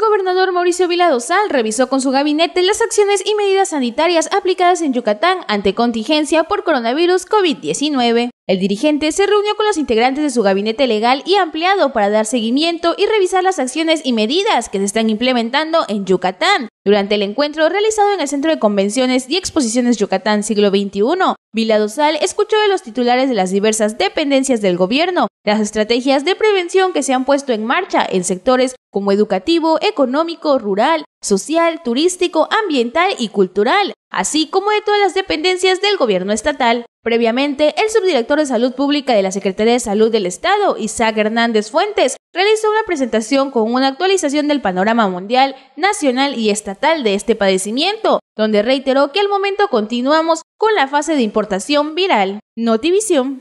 gobernador Mauricio Viladosal revisó con su gabinete las acciones y medidas sanitarias aplicadas en Yucatán ante contingencia por coronavirus COVID-19. El dirigente se reunió con los integrantes de su gabinete legal y ampliado para dar seguimiento y revisar las acciones y medidas que se están implementando en Yucatán. Durante el encuentro realizado en el Centro de Convenciones y Exposiciones Yucatán siglo XXI, Viladosal escuchó de los titulares de las diversas dependencias del gobierno las estrategias de prevención que se han puesto en marcha en sectores como educativo, económico, rural, social, turístico, ambiental y cultural, así como de todas las dependencias del gobierno estatal. Previamente, el subdirector de Salud Pública de la Secretaría de Salud del Estado, Isaac Hernández Fuentes, realizó una presentación con una actualización del panorama mundial, nacional y estatal de este padecimiento, donde reiteró que al momento continuamos con la fase de importación viral. Notivisión.